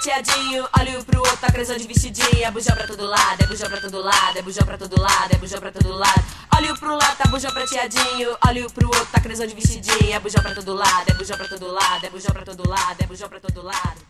prateadinho, olha pro outro, tá crescendo de vestidinho. É bujão pra todo lado, é bujão pra todo lado, é bujão pra todo lado, é bujão pra todo lado. Olha pro lado, tá bujão prateadinho, olha pro outro, tá crescendo de vestidinho. É bujão pra todo lado, é bujão pra todo lado, é bujão pra todo lado, é bujão pra todo lado.